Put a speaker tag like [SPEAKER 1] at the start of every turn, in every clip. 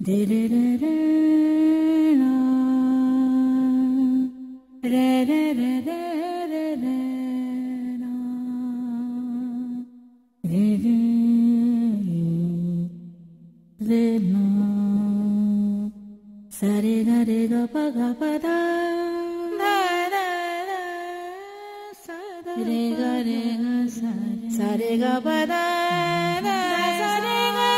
[SPEAKER 1] デレレレラレレレレレレラレレレマサレガレガパガパダラララサダレガレガサレガパダラサレガ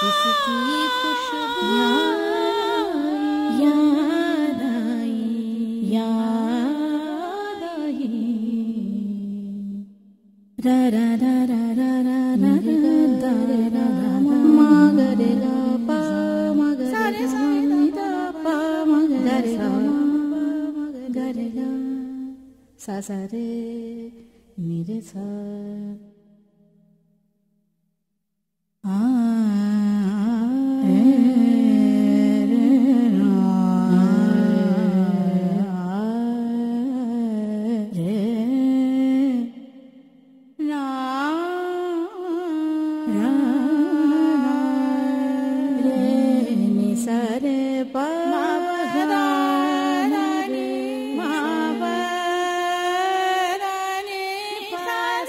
[SPEAKER 1] किसकी खुशबू याद आई याद पा मा ग रे गा नी दा पा मा ग रे गा मा ग गा सा सा रे नी सा आ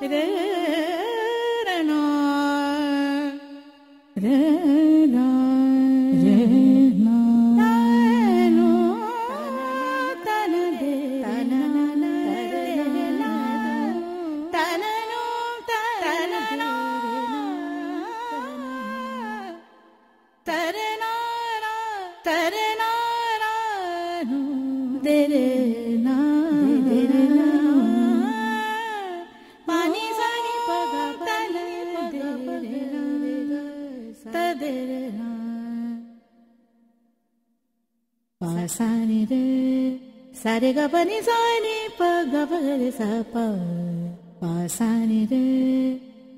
[SPEAKER 1] Tere na दे रे पासानी रे सारे गपनी सानी प गप रे सा प। पासानी रे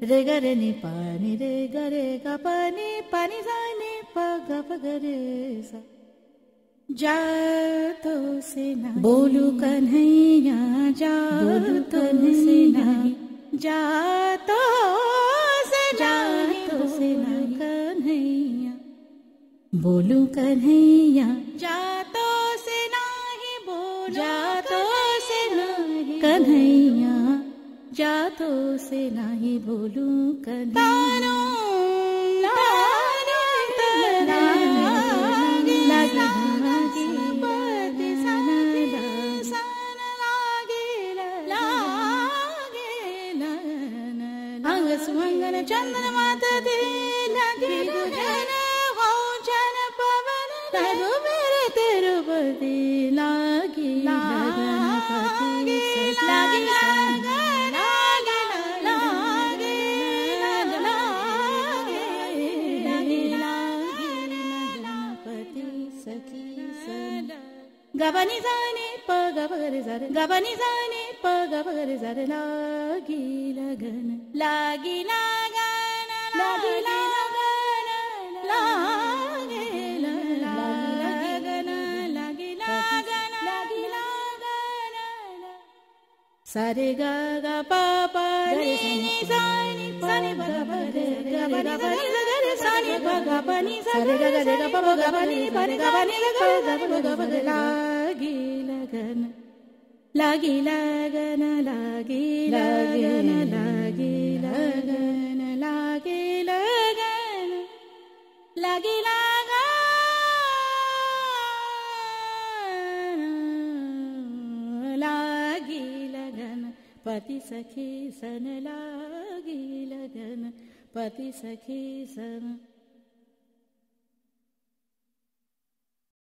[SPEAKER 1] रे गरे नि पानी रे गरे गपनी पानी सानी प गप गरे सा। जा तो से ना बोलू कन्हैया जा तो से ना जा तो बोलू कन्हैया। जातो से नाही बोलो जातो से नाही कन्हैया। जातो से नाही बोलू कन्हैया। चंद्रमा दे लगे गुजरा तनु मेरे तेरु बदी लागी गबनी जाने प गबगरे जर गबनी जाने प गबगरे जर लागी लगन. लागी लागन लागी लागन Sare ga ga pa pa ni ni sa ni sa ni ba ga ba de ga ba ni ga ni ga de sa ni ba ga ba ni sa re ga ga de ga pa ba ga ba ni ba ni ga ba ni ga ga ba ga ba de la gi la ga na la gi la ga na la gi la ga na la gi la ga na la gi la ga na la gi la ga पति सखी सन लागी लगन पति सखी सन